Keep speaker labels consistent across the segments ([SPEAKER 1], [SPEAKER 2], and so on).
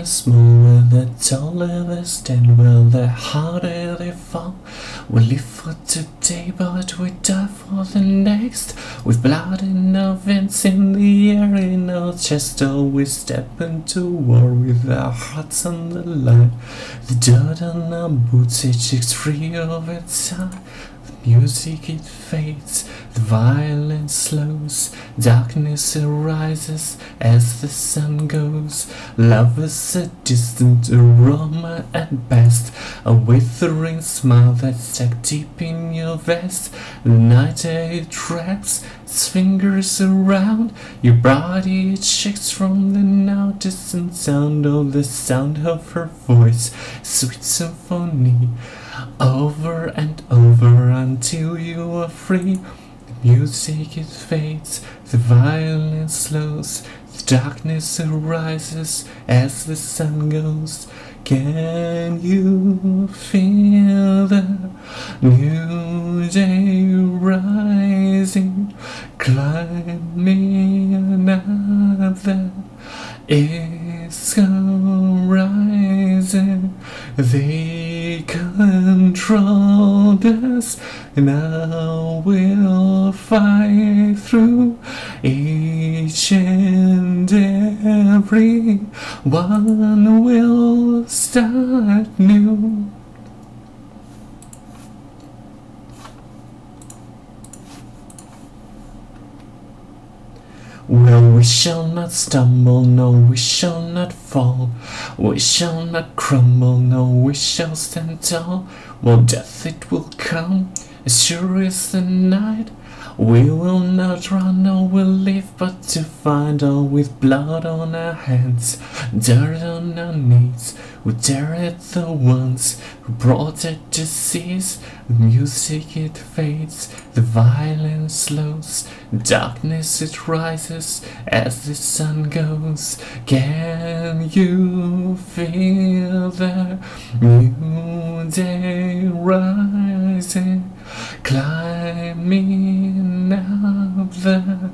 [SPEAKER 1] the small, the taller they stand, well, the harder they fall. We live for today, but we die for the next. With blood in our veins, in the air, in our chest, oh, we step into war with our hearts on the line. The dirt on our boots, it shakes free of its time. Music it fades, the violence slows, darkness arises as the sun goes. Love is a distant aroma at best, a withering smile that's stuck deep in your vest. The night air traps its fingers around your body, it shakes from the now distant sound of the sound of her voice, sweet symphony over and over until you are free. The music it fades, the violence slows, the darkness arises as the sun goes. Can you feel the new day rising? Climb me another. It's rising. They controlled us. Now we'll fight through each and every one will start new. Well, we shall not stumble, no, we shall not fall. We shall not crumble, no, we shall stand tall. Well, death it will come, as sure as the night. We will not run, or we'll live but to find all with blood on our hands, dirt on our knees. We dare at the ones who brought that disease. The music it fades, the violence slows, darkness it rises as the sun goes. Can you feel the new day rising? Climbing up the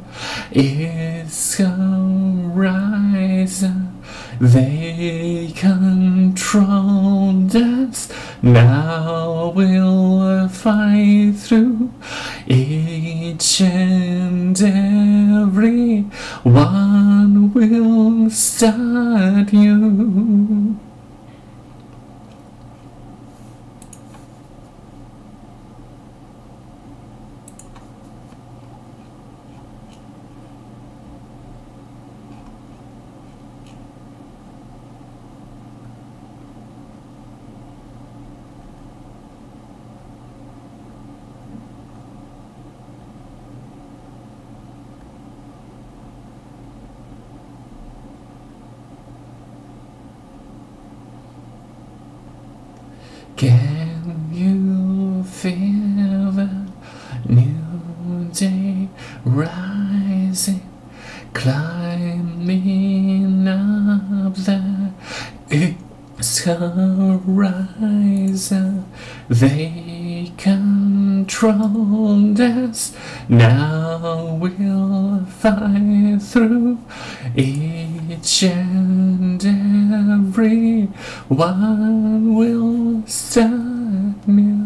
[SPEAKER 1] it's rising. They controlled us. Now we'll fight through each and every one will start you. Can you feel the new day rising, climbing up the horizon? They controlled us. Now we'll fight through each and every one will start new.